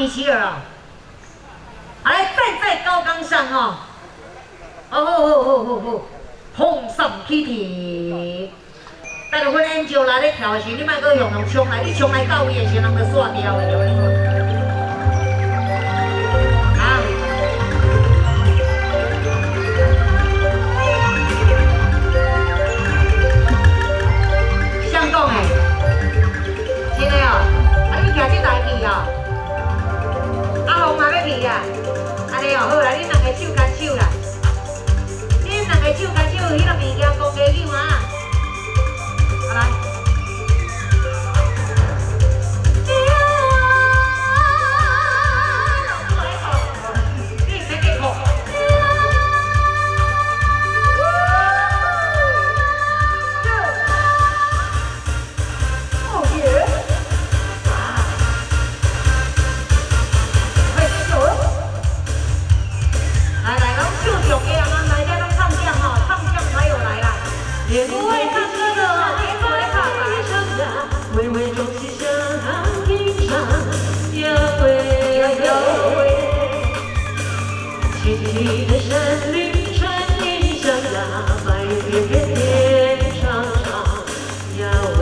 米奇尔啊！来，站在高岗上哦！哦哦哦哦哦，碰上 Kitty，但是阮 Angel 来咧跳的时，你莫搁用用冲来，你冲来到位的时，人就煞掉的。好手牵手啦，恁两个手牵手，迄个物件公鸡牛啊，你的山林传音响呀，白云遍天长呀喂，